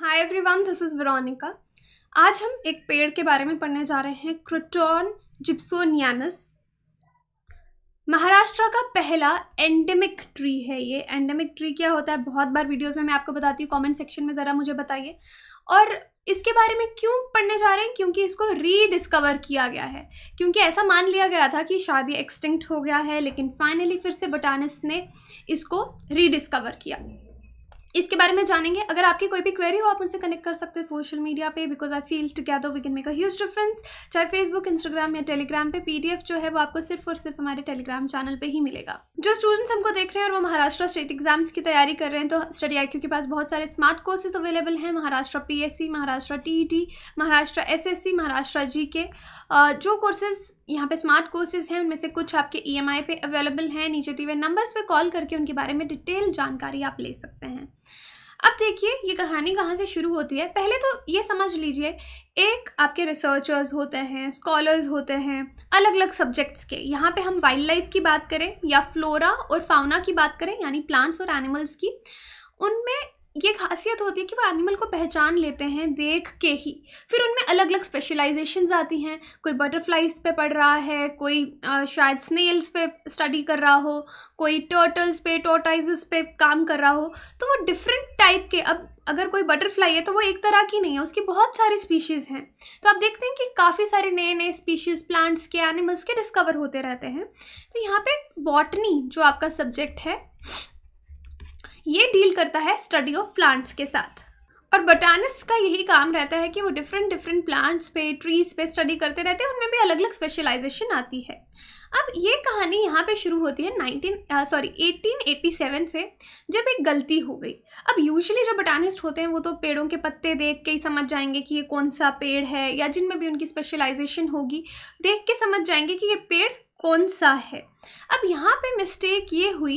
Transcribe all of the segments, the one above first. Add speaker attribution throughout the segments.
Speaker 1: Hi everyone this is Veronica आज हम एक पेड़ के बारे में पढ़ने जा रहे हैं क्रोटॉन जिप्सोनियानस महाराष्ट्र का पहला एंडेमिक ट्री है ये। एंडेमिक ट्री क्या होता है? बहुत बार वीडियोस में मैं आपको बताती हूँ कमेंट सेक्शन में ज़रा मुझे बताइए। और इसके बारे में क्यों पढ़ने जा रहे हैं? क्योंकि इसको रीडिस्कवर किया गया है। क्योंकि ऐसा मान लिया गया था कि शायद ये एक्सटिंक्ट हो गया है, लेकिन फाइनली फिर से बटानिस ने इसको रीडिस्कवर किया। इसके बारे में जानेंगे। अगर आपकी कोई भी क्वेरी हो, आप उनसे कनेक्ट कर सकते हैं सोशल मीडिया पे because I feel together we can make a huge difference चाहे फेसबुक इंस्टाग्राम या टेलीग्राम पे पीडीएफ जो है, वो आपको सिर्फ़ और सिर्फ़ हमारे टेलीग्राम चैनल पे ही मिलेगा। जो स्टूडेंट्स हमको देख रहे हैं और वो महाराष्ट्र स्टेट एग्ज़ाम्स की तैयारी कर रहे हैं तो स्टडी आईक्यू के पास बहुत सारे स्मार्ट कोर्सेज अवेलेबल हैं। Maharashtra PSC Maharashtra T Maharashtra SSC Maharashtra जी के जो कोर्सेज यहाँ पे स्मार्ट कोर्सेज हैं, उनमें से कुछ आपके ईएमआई पे अवेलेबल हैं। नीचे दिए हुए नंबर्स पे कॉल करके उनके बारे में डिटेल जानकारी आप ले सकते हैं। अब देखिए, ये कहानी कहाँ से शुरू होती है? पहले तो ये समझ लीजिए, एक आपके रिसर्चर्स होते हैं स्कॉलर्स होते हैं अलग अलग सब्जेक्ट्स के। यहाँ पे हम वाइल्ड लाइफ की बात करें या फ्लोरा और फाउना की बात करें, यानी प्लांट्स और एनिमल्स की, उनमें ये खासियत होती है कि वो एनिमल को पहचान लेते हैं देख के ही। फिर उनमें अलग अलग स्पेशलाइजेशंस आती हैं। कोई बटरफ्लाइज पे पढ़ रहा है कोई आ, शायद स्नेल्स पे स्टडी कर रहा हो कोई टर्टल्स पे टोटाइजेस पे काम कर रहा हो तो वो डिफरेंट टाइप के अब अगर कोई बटरफ्लाई है तो वो एक तरह की नहीं है उसकी बहुत सारी स्पीशीज़ हैं। तो आप देखते हैं कि काफ़ी सारे नए नए स्पीशीज़ प्लांट्स के एनिमल्स के डिस्कवर होते रहते हैं। तो यहाँ पे बॉटनी जो आपका सब्जेक्ट है ये डील करता है स्टडी ऑफ़ प्लांट्स के साथ। और बटानिस्ट का यही काम रहता है कि वो डिफरेंट डिफरेंट प्लांट्स पे ट्रीज पे स्टडी करते रहते हैं, उनमें भी अलग अलग स्पेशलाइजेशन आती है। अब ये कहानी यहाँ पे शुरू होती है 19 सॉरी 1887 से, जब एक गलती हो गई। अब यूजुअली जो बटानिस्ट होते हैं, वो तो पेड़ों के पत्ते देख के ही समझ जाएँगे कि ये कौन सा पेड़ है, या जिनमें भी उनकी स्पेशलाइजेशन होगी, देख के समझ जाएँगे कि ये पेड़ कौन सा है? अब यहाँ पे मिस्टेक ये हुई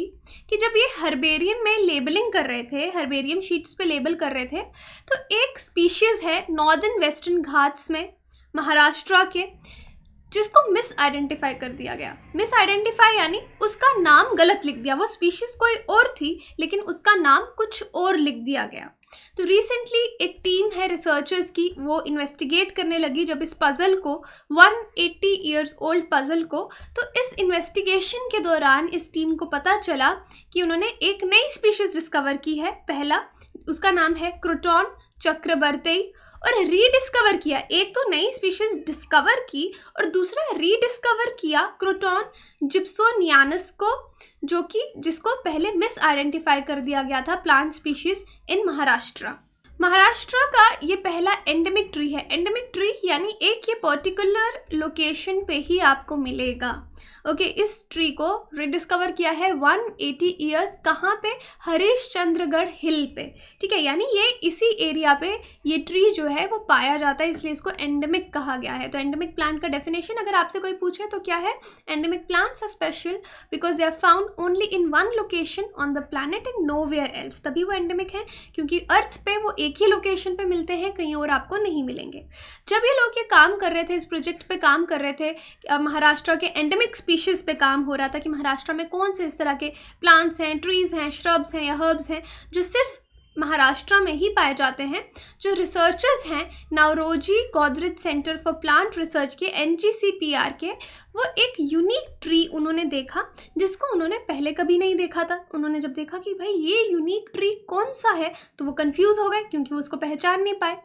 Speaker 1: कि जब ये हर्बेरियम में लेबलिंग कर रहे थे हर्बेरियम शीट्स पे लेबल कर रहे थे तो एक स्पीशीज़ है नॉर्दर्न वेस्टर्न घाट्स में, महाराष्ट्र के। जिसको मिस आइडेंटिफाई कर दिया गया। मिस आइडेंटिफाई यानी उसका नाम गलत लिख दिया। वो स्पीशीज़ कोई और थी, लेकिन उसका नाम कुछ और लिख दिया गया। तो रिसेंटली एक टीम है रिसर्चर्स की, वो इन्वेस्टिगेट करने लगी जब इस पज़ल को 180 इयर्स ओल्ड पज़ल को। तो इस इन्वेस्टिगेशन के दौरान इस टीम को पता चला कि उन्होंने एक नई स्पीशीज़ डिस्कवर की है। पहला, उसका नाम है क्रोटॉन चक्रवर्ती। और रीडिस्कवर किया। एक तो नई स्पीशीज डिस्कवर की और दूसरा रीडिस्कवर किया क्रोटॉन जिप्सोनियानस को जो कि जिसको पहले मिस आइडेंटिफाई कर दिया गया था plant species in Maharashtra Maharashtra का ये पहला एंडेमिक ट्री है। एंडेमिक ट्री यानी एक ये पर्टिकुलर लोकेशन पे ही आपको मिलेगा। ओके okay, इस ट्री को रिडिस्कवर किया है 180 इयर्स कहाँ पे? हरीशचंद्रगढ़ हिल पे। ठीक है यानी ये इसी एरिया पे ये ट्री जो है वो पाया जाता है इसलिए इसको एंडेमिक कहा गया है। तो एंडेमिक प्लांट का डेफिनेशन अगर आपसे कोई पूछे तो क्या है? Endemic plants are special because they are found only in one location on the planet and no else तभी वो एंडेमिक है क्योंकि अर्थ पे वो एक ही लोकेशन पे मिलते हैं कहीं और आपको नहीं मिलेंगे। जब ये लोग ये काम कर रहे थे इस प्रोजेक्ट पे काम कर रहे थे महाराष्ट्र के एंडेमिक स्पीशीज़ पे काम हो रहा था कि महाराष्ट्र में कौन से इस तरह के प्लांट्स हैं ट्रीज़ हैं श्रब्स हैं या हर्ब्स हैं, जो सिर्फ़ महाराष्ट्र में ही पाए जाते हैं, जो रिसर्चर्स हैं Naoroji Godrej centre for plant research के एनजीसीपीआर के, वो एक यूनिक ट्री उन्होंने देखा, जिसको उन्होंने पहले कभी नहीं देखा था। उन्होंने जब देखा कि भाई ये यूनिक ट्री कौन सा है तो वो कंफ्यूज हो गए, क्योंकि वो उसको पहचान नहीं पाए।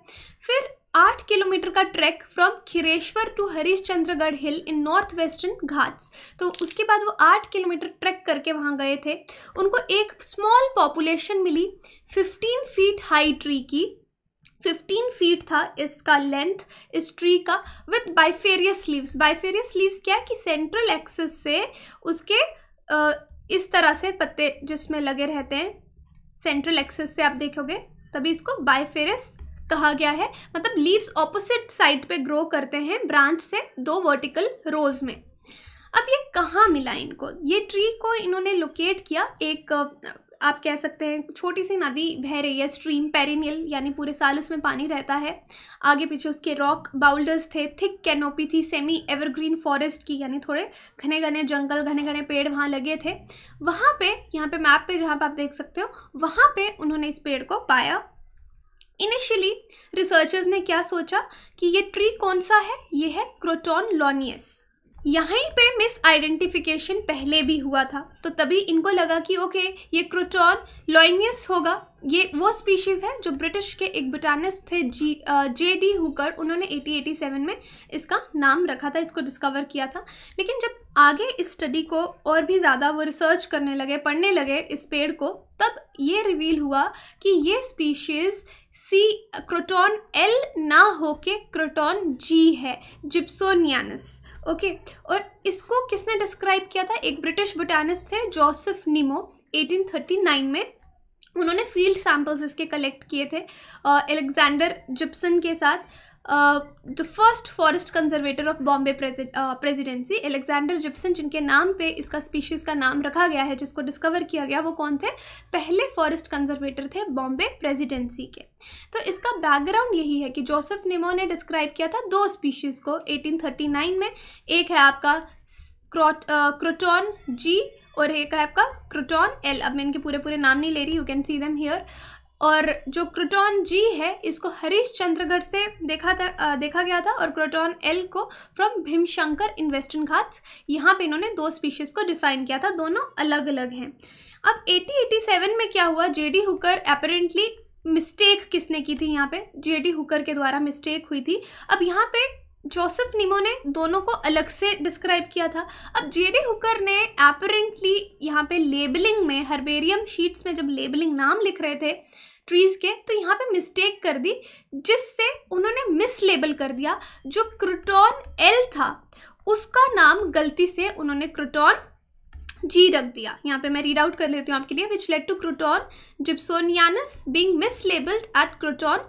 Speaker 1: फिर आठ किलोमीटर का track from Khireshwar to Harishchandragad hill in north western Ghats. तो उसके बाद वो आठ किलोमीटर ट्रैक करके वहाँ गए थे। उनको एक स्मॉल पॉपुलेशन मिली फिफ्टीन फीट हाई ट्री की। फिफ्टीन फीट था इसका लेंथ इस ट्री का with bifarious leaves bifarious leaves क्या कि सेंट्रल एक्सिस से उसके इस तरह से पत्ते जिसमें लगे रहते हैं सेंट्रल एक्सिस से आप देखोगे, तभी इसको बाइफेरियस कहा गया है। मतलब लीव्स ऑपोजिट साइड पे ग्रो करते हैं ब्रांच से दो वर्टिकल रोज में। अब ये कहाँ मिला इनको? ये ट्री को इन्होंने लोकेट किया एक, आप कह सकते हैं, छोटी सी नदी बह रही है स्ट्रीम पेरिनियल यानी पूरे साल उसमें पानी रहता है। आगे पीछे उसके रॉक बाउल्डर्स थे थिक कैनोपी थी सेमी एवरग्रीन फॉरेस्ट की, यानी थोड़े घने घने जंगल, घने घने पेड़ वहाँ लगे थे। वहाँ पे, यहाँ पे मैप पे जहाँ पे आप देख सकते हो, वहाँ पे उन्होंने इस पेड़ को पाया। इनिशियली रिसर्चर्स ने क्या सोचा कि ये ट्री कौन सा है? ये है क्रोटॉन लॉनियस यहीं पे मिस आइडेंटिफिकेशन पहले भी हुआ था तो तभी इनको लगा कि ओके ये क्रोटॉन लॉइनियस होगा। ये वो स्पीशीज़ है जो ब्रिटिश के एक बोटानिस्ट थे जी जे डी हुकर उन्होंने 1887 में इसका नाम रखा था, इसको डिस्कवर किया था। लेकिन जब आगे इस स्टडी को और भी ज़्यादा वो रिसर्च करने लगे, पढ़ने लगे इस पेड़ को, तब ये रिवील हुआ कि ये स्पीशीज़ सी, क्रोटोन एल ना होके क्रोटोन जी है, जिप्सोनियानस, ओके? और इसको किसने डिस्क्राइब किया था? एक ब्रिटिश बोटानिस्ट थे, जोसेफ निमो 1839 में। उन्होंने फ़ील्ड सैम्पल्स इसके कलेक्ट किए थे एलेक्जेंडर जिप्सन के साथ। The first forest conservator of Bombay Presidency Alexander Gibson जिनके नाम पे इसका स्पीशीज़ का नाम रखा गया है, जिसको डिस्कवर किया गया, वो कौन थे? पहले फॉरेस्ट कंजर्वेटर थे बॉम्बे प्रेसिडेंसी के। तो इसका बैकग्राउंड यही है कि जोसेफ निमो ने डिस्क्राइब किया था दो स्पीशीज़ को 1839 में। एक है आपका क्रोटॉन जी और एक है आपका क्रोटॉन एल अब मैं इनके पूरे पूरे नाम नहीं ले रही you can see them here और जो क्रोटॉन जी है, इसको हरीश चंद्रगढ़ से देखा था देखा गया था और क्रोटॉन एल को from Bhimashankar in western Ghats यहाँ पे इन्होंने दो स्पीशीज़ को डिफाइन किया था, दोनों अलग अलग हैं। अब 1887 में क्या हुआ? जेडी हुकर अपेरेंटली मिस्टेक किसने की थी यहाँ पे? जेडी हुकर के द्वारा मिस्टेक हुई थी। अब यहाँ पे जोसेफ निमो ने दोनों को अलग से डिस्क्राइब किया था। अब जेडी हुकर ने एपरेंटली यहाँ पे लेबलिंग में हर्बेरियम शीट्स में जब लेबलिंग नाम लिख रहे थे ट्रीज़ के तो यहाँ पे मिस्टेक कर दी, जिससे उन्होंने मिस लेबल कर दिया जो क्रोटोन एल था। उसका नाम गलती से उन्होंने क्रोटोन जी रख दिया। यहाँ पे मैं रीड आउट कर लेती हूँ आपके लिए which led to Croton gibsonianus being mislabelled as Croton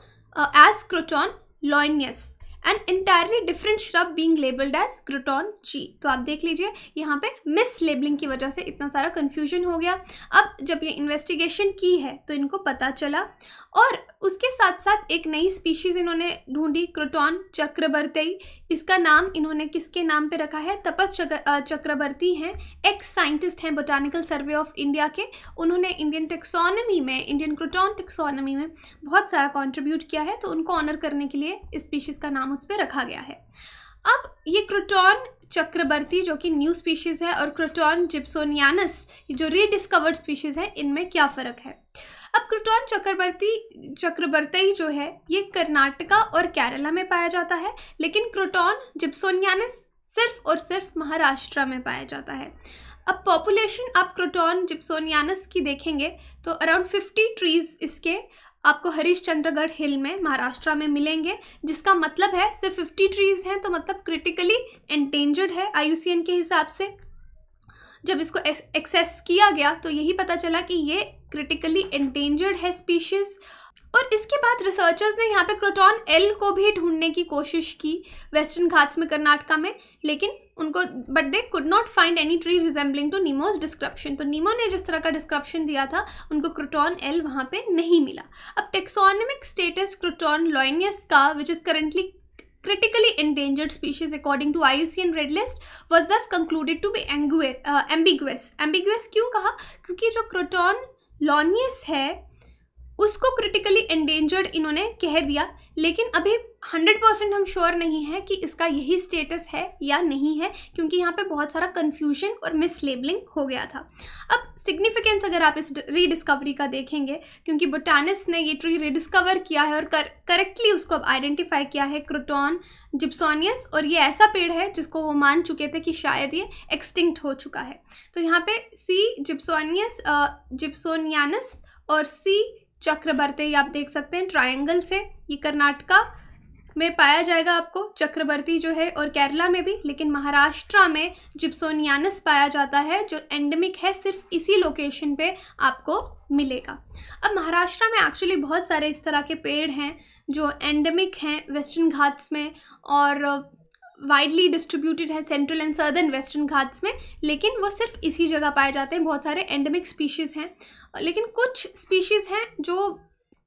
Speaker 1: as Croton lawianus and entirely different shrub being labelled as Croton जी तो आप देख लीजिए, यहाँ पे मिस लेबलिंग की वजह से इतना सारा कन्फ्यूज़न हो गया। अब जब ये इन्वेस्टिगेशन की है तो इनको पता चला। और उसके साथ साथ एक नई स्पीशीज़ इन्होंने ढूंढी क्रोटॉन चक्रवर्ती इसका नाम इन्होंने किसके नाम पे रखा है? तपस चक्रवर्ती हैं। एक्स साइंटिस्ट हैं बोटानिकल सर्वे ऑफ़ इंडिया के। उन्होंने इंडियन टेक्सोनमी में इंडियन क्रोटॉन टेक्सोनमी में बहुत सारा कॉन्ट्रीब्यूट किया है। तो उनको ऑनर करने के लिए इस स्पीशीज़ का नाम उस पर रखा गया है। अब ये क्रोटॉन चक्रवर्ती जो कि न्यू स्पीशीज़ है और क्रोटॉन जिप्सोनियानस जो रीडिस्कवर्ड स्पीशीज़ है, इनमें क्या फ़र्क है? अब क्रोटॉन चक्रवर्ती चक्रवर्ती जो है, ये कर्नाटका और केरला में पाया जाता है, लेकिन क्रोटॉन जिप्सोनियानस सिर्फ़ और सिर्फ़ महाराष्ट्र में पाया जाता है। अब पॉपुलेशन आप क्रोटॉन जिप्सोनियानस की देखेंगे तो अराउंड फिफ्टी ट्रीज़ इसके आपको हरीश चंद्रगढ़ हिल में महाराष्ट्र में मिलेंगे, जिसका मतलब है, सिर्फ़ फिफ्टी ट्रीज़ हैं तो मतलब क्रिटिकली एंडेंजर्ड है आई के हिसाब से। जब इसको एक्सेस किया गया तो यही पता चला कि ये क्रिटिकली एंडेंजर्ड है स्पीशीज़ और इसके बाद रिसर्चर्स ने यहाँ पे क्रोटॉन एल को भी ढूँढने की कोशिश की वेस्टर्न घाट्स में कर्नाटका में, लेकिन उनको but they could not find any tree resembling to Nimmo's description तो नीमो ने जिस तरह का डिस्क्रिप्शन दिया था उनको क्रोटॉन एल वहाँ पे नहीं मिला। अब टेक्सोनमिक स्टेटस क्रोटॉन लॉइनियस का which is currently critically endangered species according to IUCN Red List was thus concluded to be uh, ambiguous. ambiguous क्यों कहा? क्योंकि जो क्रोटॉन लॉनियस है उसको क्रिटिकली एंडेंजर्ड इन्होंने कह दिया। लेकिन अभी हंड्रेड परसेंट हम श्योर नहीं है कि इसका यही स्टेटस है या नहीं है क्योंकि यहाँ पे बहुत सारा कन्फ्यूज़न और मिसलेबलिंग हो गया था। अब सिग्निफिकेंस अगर आप इस रीडिस्कवरी का देखेंगे क्योंकि बोटानिस्ट ने ये ट्री रीडिस्कवर किया है और कर, करेक्टली उसको अब आइडेंटिफाई किया है क्रोटॉन जिप्सोनियस और ये ऐसा पेड़ है जिसको वो मान चुके थे कि शायद ये एक्सटिंक्ट हो चुका है। तो यहाँ पे सी जिप्सोनियस जिप्सोनियानस और सी चक्रवर्ती, आप देख सकते हैं ट्रायंगल से ये कर्नाटका में पाया जाएगा आपको। चक्रवर्ती जो है और केरला में भी, लेकिन महाराष्ट्र में जिप्सोनियानस पाया जाता है, जो एंडेमिक है, सिर्फ़ इसी लोकेशन पे आपको मिलेगा। अब महाराष्ट्र में एक्चुअली बहुत सारे इस तरह के पेड़ हैं, जो एंडेमिक हैं वेस्टर्न घाट्स में, और वाइडली डिस्ट्रीब्यूटेड है central and southern western Ghats में, लेकिन वो सिर्फ़ इसी जगह पाए जाते हैं, बहुत सारे एंडेमिक स्पीशीज़ हैं। लेकिन कुछ स्पीशीज़ हैं जो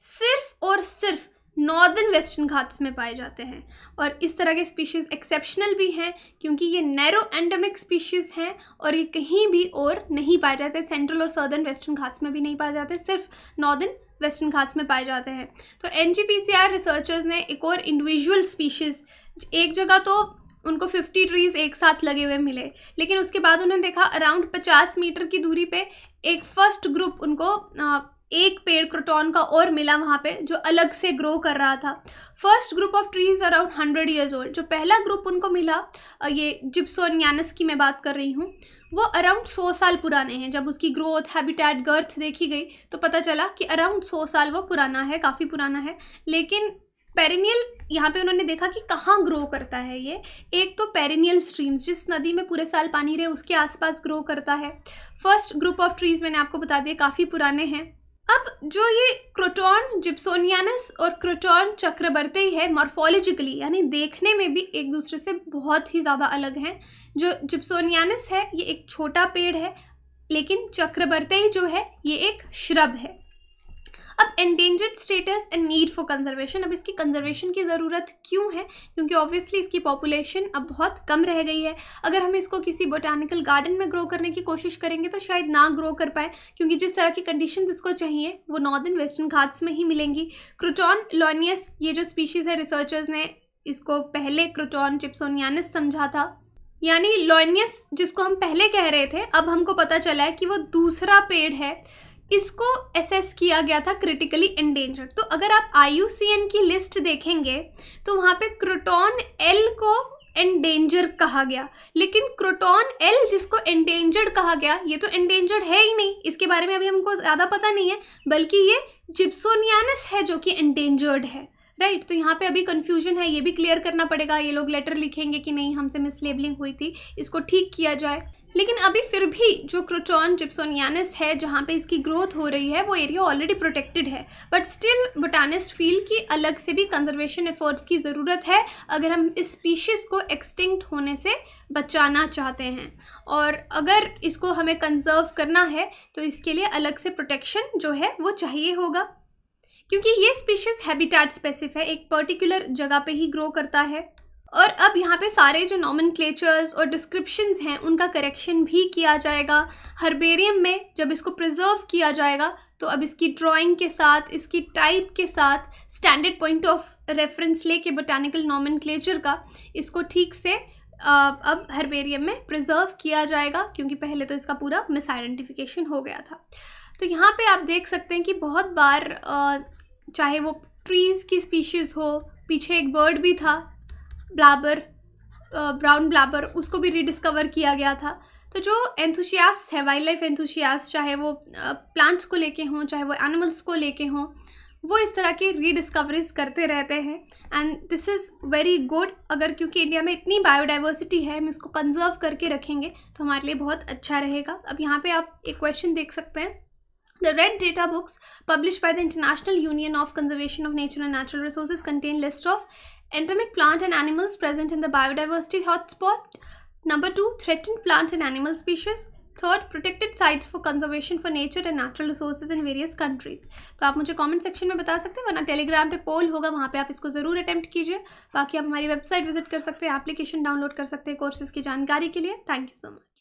Speaker 1: सिर्फ़ और सिर्फ़ नॉर्दर्न वेस्टर्न घाट्स में पाए जाते हैं। और इस तरह के स्पीशीज़ एक्सेप्शनल भी हैं, क्योंकि ये नैरो एंडेमिक स्पीशीज़ हैं और ये कहीं भी और नहीं पाए जाते सेंट्रल और सर्दर्न वेस्टर्न घाट्स में भी नहीं पाए जाते, सिर्फ़ नॉर्दर्न वेस्टर्न घाट्स में पाए जाते हैं। तो NGPCR रिसर्चर्स ने एक और इंडिविजुअल स्पीशीज़ एक जगह तो उनको 50 ट्रीज एक साथ लगे हुए मिले। लेकिन उसके बाद उन्होंने देखा अराउंड 50 मीटर की दूरी पे एक फ़र्स्ट ग्रुप उनको एक पेड़ क्रोटॉन का और मिला वहाँ पे, जो अलग से ग्रो कर रहा था। First group of trees around hundred years old जो पहला ग्रुप उनको मिला ये जिप्सोन यानस की मैं बात कर रही हूँ, वो अराउंड सौ साल पुराने हैं। जब उसकी ग्रोथ हैबिटेट गर्थ देखी गई तो पता चला कि अराउंड सौ साल वो पुराना है, काफ़ी पुराना है। लेकिन पेरिनियल, यहाँ पे उन्होंने देखा कि कहाँ ग्रो करता है ये। एक तो पेरिनियल स्ट्रीम्स जिस नदी में पूरे साल पानी रहे, उसके आसपास ग्रो करता है। फ़र्स्ट ग्रुप ऑफ़ ट्रीज मैंने आपको बता दिया, काफ़ी पुराने हैं। अब जो ये क्रोटॉन जिप्सोनियानस और क्रोटॉन चक्रवर्ती है मॉर्फोलॉजिकली यानी देखने में भी एक दूसरे से बहुत ही ज़्यादा अलग हैं। जो जिप्सोनियानस है, ये एक छोटा पेड़ है, लेकिन चक्रवर्ती जो है, ये एक श्रब है। अब endangered status and need for conservation अब इसकी कंजर्वेशन की ज़रूरत क्यों है? क्योंकि ऑब्वियसली इसकी पॉपुलेशन अब बहुत कम रह गई है। अगर हम इसको किसी बोटानिकल गार्डन में ग्रो करने की कोशिश करेंगे तो शायद ना ग्रो कर पाए, क्योंकि जिस तरह की कंडीशन इसको चाहिए, वो नॉर्दर्न वेस्टर्न घाट्स में ही मिलेंगी। क्रोटॉन लॉनियस ये जो स्पीशीज़ है रिसर्चर्स ने इसको पहले क्रोटॉन चिप्सोनियानिस समझा था। यानी लॉनियस जिसको हम पहले कह रहे थे, अब हमको पता चला है कि वो दूसरा पेड़ है। इसको एसेस किया गया था क्रिटिकली एंडेंजर्ड तो अगर आप आईयूसीएन की लिस्ट देखेंगे तो वहाँ पे क्रोटॉन एल को एंडेंजर कहा गया। लेकिन क्रोटॉन एल जिसको एंडेंजर्ड कहा गया ये तो एंडेंजर्ड है ही नहीं। इसके बारे में अभी हमको ज़्यादा पता नहीं है बल्कि ये जिप्सोनियानस है जो कि एंडेंजर्ड है। राइट right, तो यहाँ पे अभी कन्फ्यूज़न है ये भी क्लियर करना पड़ेगा ये लोग लेटर लिखेंगे कि नहीं हमसे मिसलेबलिंग हुई थी इसको ठीक किया जाए। लेकिन अभी फिर भी जो क्रोटॉन जिप्सोनियानिस है, जहाँ पे इसकी ग्रोथ हो रही है, वो एरिया ऑलरेडी प्रोटेक्टेड है। बट स्टिल बोटानिस्ट फील की अलग से भी कंजर्वेशन एफर्ट्स की ज़रूरत है, अगर हम इस स्पीशीज़ को एक्सटिंक्ट होने से बचाना चाहते हैं। और अगर इसको हमें कंजर्व करना है तो इसके लिए अलग से प्रोटेक्शन जो है, वो चाहिए होगा। क्योंकि ये स्पीशीज़ हैबिटेट स्पेसिफिक है, एक पर्टिकुलर जगह पे ही ग्रो करता है। और अब यहाँ पे सारे जो नॉमन और डिस्क्रिप्शंस हैं, उनका करेक्शन भी किया जाएगा। हर्बेरियम में जब इसको प्रिजर्व किया जाएगा तो अब इसकी ड्राइंग के साथ, इसकी टाइप के साथ स्टैंडर्ड पॉइंट ऑफ़ रेफरेंस लेके बोटानिकल नॉमन का, इसको ठीक से अब हर्बेरियम में प्रिजर्व किया जाएगा, क्योंकि पहले तो इसका पूरा मिस आइडेंटिफिकेशन हो गया था। तो यहाँ पे आप देख सकते हैं कि बहुत बार चाहे वो ट्रीज़ की स्पीशीज़ हो, पीछे एक बर्ड भी था ब्लाबर ब्राउन ब्लाबर उसको भी रिडिस्कवर किया गया था। तो जो एंथुशियास है वाइल्ड लाइफ एंथुशियास चाहे वो प्लांट्स को लेके हों, चाहे वो एनिमल्स को लेके हों, वो इस तरह की रीडिस्कवरीज करते रहते हैं। And this is very good अगर क्योंकि इंडिया में इतनी बायोडाइवर्सिटी है, हम इसको कंजर्व करके रखेंगे तो हमारे लिए बहुत अच्छा रहेगा। अब यहाँ पे आप एक क्वेश्चन देख सकते हैं। The red data books published by the International Union of Conservation of Nature and Natural Resources contain list of endemic plant and animals present in the biodiversity hotspot. Number two, threatened plant and animal species. Third protected sites for conservation for nature and natural resources in various countries तो आप मुझे comment section में बता सकते हैं वरना Telegram पे पोल होगा वहाँ पे आप इसको ज़रूर अटैम्प्ट कीजिए बाकी आप हमारी वेबसाइट विज़िट कर सकते हैं एप्लीकेशन डाउनलोड कर सकते हैं कोर्सेज की जानकारी के लिए थैंक यू सो मच